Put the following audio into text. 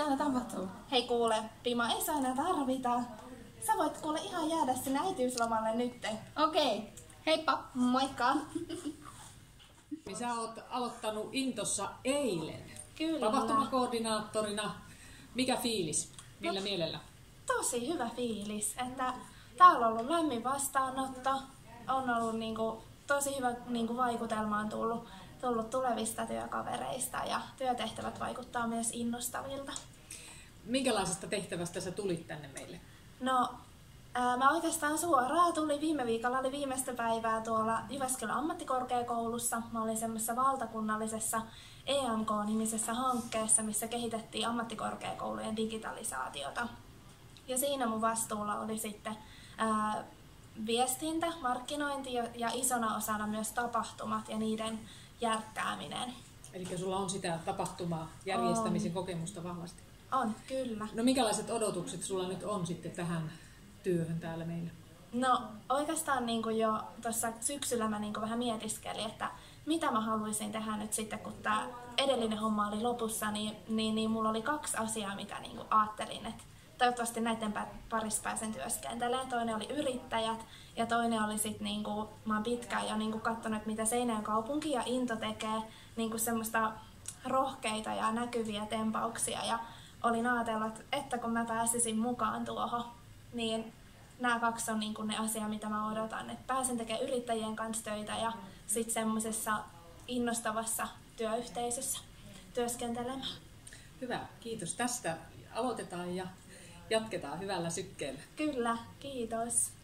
täällä tapahtuu? Hei kuule, Pima, ei saa enää tarvita. Sä voit kuule ihan jäädä sinne äitiyslomalle nytte. Okei, okay. heippa. Moikka. Niin sä oot aloittanut Intossa eilen. Kyllä. Tapahtumakoordinaattorina. Mikä fiilis? Millä No. mielellä? Tosi hyvä fiilis, että täällä on ollut lämmin vastaanotto. On ollut niinku, tosi hyvä niinku, vaikutelma on tullut, tullut tulevista työkavereista ja työtehtävät vaikuttaa myös innostavilta. Minkälaisesta tehtävästä sä tulit tänne meille? No, ää, mä oikeastaan suoraan tuli viime viikolla, oli viimeistä päivää tuolla Jyväskylän ammattikorkeakoulussa. Mä olin semmoisessa valtakunnallisessa EMK-nimisessä hankkeessa, missä kehitettiin ammattikorkeakoulujen digitalisaatiota. Ja siinä mun vastuulla oli sitten ää, viestintä, markkinointi ja, ja isona osana myös tapahtumat ja niiden järkkääminen. Eli sulla on sitä tapahtumaa järjestämisen kokemusta vahvasti. On, kyllä. No minkälaiset odotukset sulla nyt on sitten tähän työhön täällä meillä? No oikeastaan niin kuin jo tuossa syksyllä mä niin kuin vähän mietiskelin, että mitä mä haluaisin tehdä nyt sitten, kun tämä edellinen homma oli lopussa, niin, niin, niin mulla oli kaksi asiaa, mitä niin kuin ajattelin, että toivottavasti näiden parissa pääsen työskentelemään. Toinen oli yrittäjät ja toinen oli sitten, niin kuin, mä oon pitkään jo niin kuin katsonut, mitä Seinäjön kaupunki ja Into tekee, niin kuin semmoista rohkeita ja näkyviä tempauksia ja olin ajatellut, että kun mä pääsisin mukaan tuohon, niin nämä kaksi on niin kuin ne asia, mitä mä odotan. Että pääsen tekemään yrittäjien kanssa töitä ja sitten semmoisessa innostavassa työyhteisössä työskentelemään. Hyvä, kiitos tästä. Aloitetaan ja jatketaan hyvällä sykkeellä. Kyllä, kiitos.